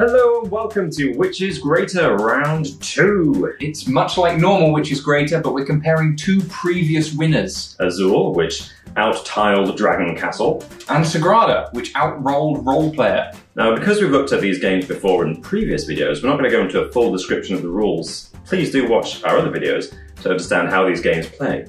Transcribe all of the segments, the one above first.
Hello and welcome to Which is Greater Round 2. It's much like normal, which is greater, but we're comparing two previous winners. Azul, which out-tiled Dragon Castle. And Sagrada, which outrolled Roll Player. Now, because we've looked at these games before in previous videos, we're not going to go into a full description of the rules. Please do watch our other videos to understand how these games play.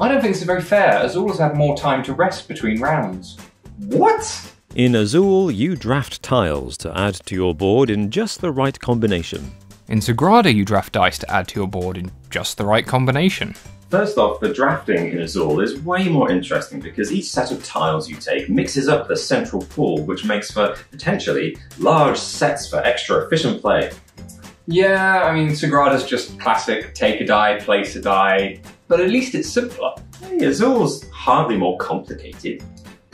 I don't think it's very fair. Azul has had more time to rest between rounds. What? In Azul, you draft tiles to add to your board in just the right combination. In Sagrada, you draft dice to add to your board in just the right combination. First off, the drafting in Azul is way more interesting because each set of tiles you take mixes up the central pool, which makes for potentially large sets for extra efficient play. Yeah, I mean, Sagrada's just classic take a die, place a die, but at least it's simpler. Hey, Azul's hardly more complicated.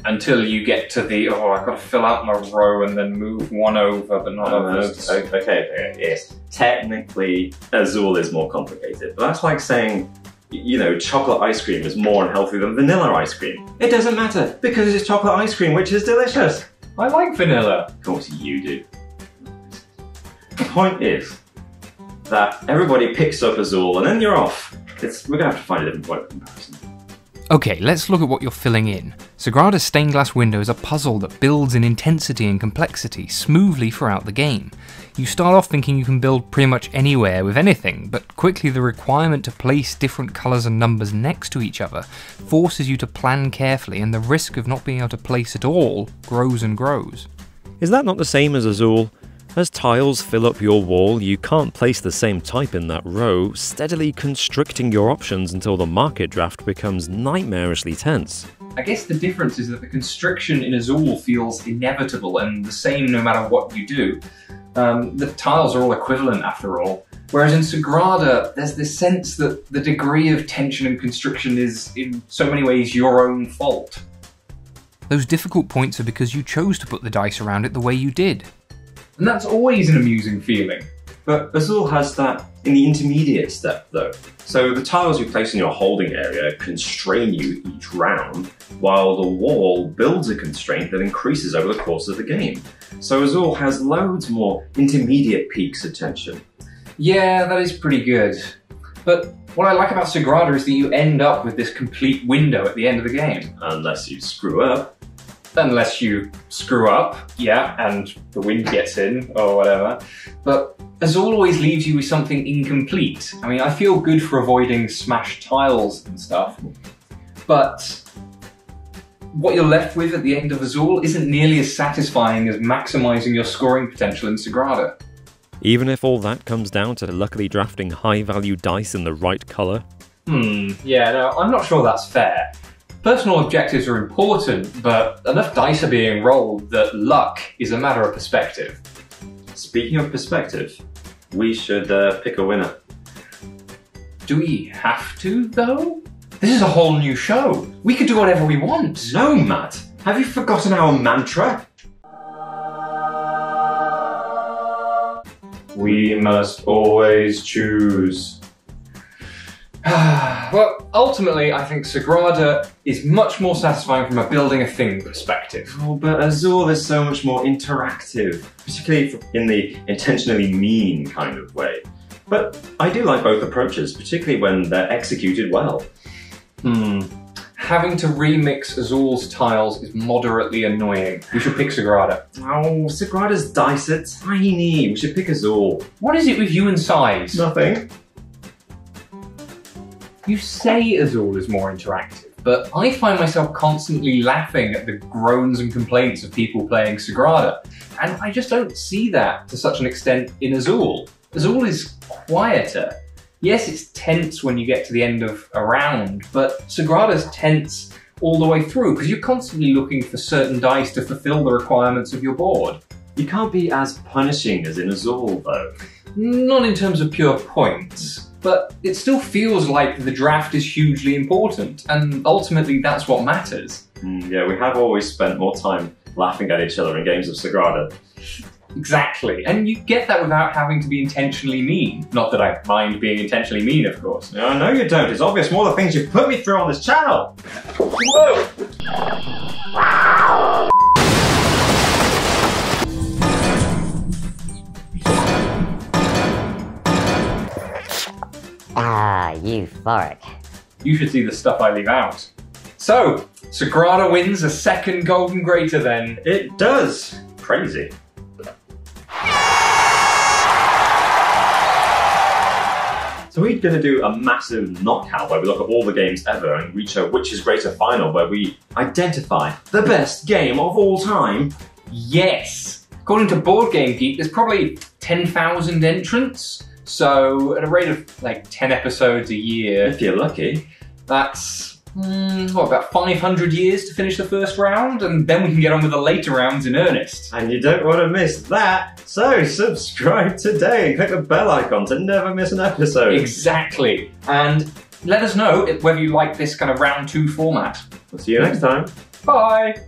Until you get to the, oh, I've got to fill out my row and then move one over, but not Uh, others. okay, okay, yes. Technically, Azul is more complicated, but that's like saying, you know, chocolate ice cream is more unhealthy than vanilla ice cream. It doesn't matter because it's chocolate ice cream, which is delicious. I like vanilla. Of course, you do. The point is that everybody picks up Azul and then you're off. It's, we're gonna have to find a different point of comparison. Okay, let's look at what you're filling in. Sagrada's stained glass window is a puzzle that builds in intensity and complexity smoothly throughout the game. You start off thinking you can build pretty much anywhere with anything, but quickly the requirement to place different colours and numbers next to each other forces you to plan carefully, and the risk of not being able to place at all grows and grows. Is that not the same as Azul? As tiles fill up your wall, you can't place the same type in that row, steadily constricting your options until the market draft becomes nightmarishly tense. I guess the difference is that the constriction in Azul feels inevitable and the same no matter what you do. Um, the tiles are all equivalent after all. Whereas in Sagrada, there's this sense that the degree of tension and constriction is in so many ways your own fault. Those difficult points are because you chose to put the dice around it the way you did. And that's always an amusing feeling. But Azul has that in the intermediate step, though. So the tiles you place in your holding area constrain you each round, while the wall builds a constraint that increases over the course of the game. So Azul has loads more intermediate peaks of tension. Yeah, that is pretty good. But what I like about Sagrada is that you end up with this complete window at the end of the game. Unless you screw up. Unless you screw up, yeah, and the wind gets in or whatever. But Azul always leaves you with something incomplete. I mean, I feel good for avoiding smashed tiles and stuff, but what you're left with at the end of Azul isn't nearly as satisfying as maximizing your scoring potential in Sagrada. Even if all that comes down to luckily drafting high value dice in the right colour, Hmm, yeah, no, I'm not sure that's fair. Personal objectives are important, but enough dice are being rolled that luck is a matter of perspective. Speaking of perspective, we should uh, pick a winner. Do we have to, though? This is a whole new show. We could do whatever we want. No, Matt! Have you forgotten our mantra? We must always choose. well, ultimately, I think Sagrada is much more satisfying from a building a thing perspective. Oh, but Azul is so much more interactive, particularly in the intentionally mean kind of way. But I do like both approaches, particularly when they're executed well. Hmm. Having to remix Azul's tiles is moderately annoying. We should pick Sagrada. Oh, Sagrada's dice are tiny. We should pick Azul. What is it with you and size? Nothing. You say Azul is more interactive, but I find myself constantly laughing at the groans and complaints of people playing Sagrada, and I just don't see that to such an extent in Azul. Azul is quieter. Yes, it's tense when you get to the end of a round, but Sagrada's tense all the way through because you're constantly looking for certain dice to fulfill the requirements of your board. You can't be as punishing as in Azul, though. Not in terms of pure points, but it still feels like the draft is hugely important, and ultimately that's what matters. Mm, yeah, we have always spent more time laughing at each other in games of Sagrada. Exactly. And you get that without having to be intentionally mean. Not that I mind being intentionally mean, of course. No, no, you don't. It's obvious all the things you've put me through on this channel. Whoa! Euphoric. You should see the stuff I leave out. So, Sagrada wins a second Golden Grater then. It does. Crazy. So we're going to do a massive knockout where we look at all the games ever and reach a which is greater final where we identify the best game of all time. Yes! According to Board Game Geek, there's probably 10,000 entrants. So, at a rate of like 10 episodes a year, If you're lucky. that's mm, what, about 500 years to finish the first round, and then we can get on with the later rounds in earnest. And you don't want to miss that. So subscribe today and click the bell icon to never miss an episode. Exactly. And let us know whether you like this kind of round two format. We'll see you next time. Bye!